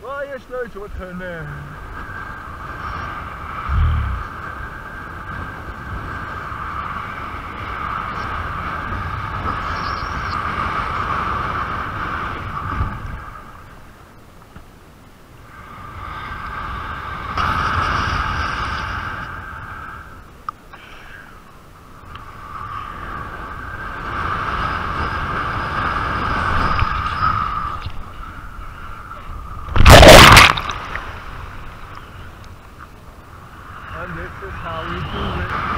waar je steeds wordt generd. And this is how we do it.